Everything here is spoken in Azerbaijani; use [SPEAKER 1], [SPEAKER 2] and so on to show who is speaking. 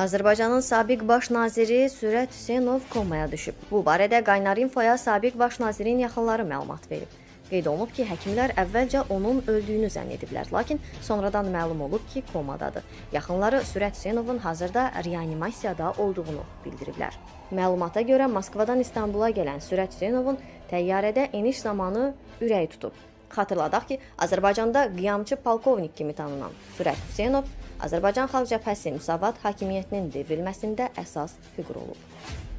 [SPEAKER 1] Azərbaycanın sabiq baş naziri Sürət Hüseynov komaya düşüb. Bu barədə Qaynar infoya sabiq baş nazirin yaxınları məlumat verib. Qeyd olunub ki, həkimlər əvvəlcə onun öldüyünü zənn ediblər, lakin sonradan məlum olub ki, komadadır. Yaxınları Sürət Hüseynovun hazırda reanimasiyada olduğunu bildiriblər. Məlumata görə Moskvadan İstanbula gələn Sürət Hüseynovun təyyarədə eniş zamanı ürəyi tutub. Xatırladaq ki, Azərbaycanda qiyamçı polkovnik kimi tanınan Sürət Hüseynov Azərbaycan Xalq Cəbhəsi Müsavat hakimiyyətinin devrilməsində əsas fiqur olub.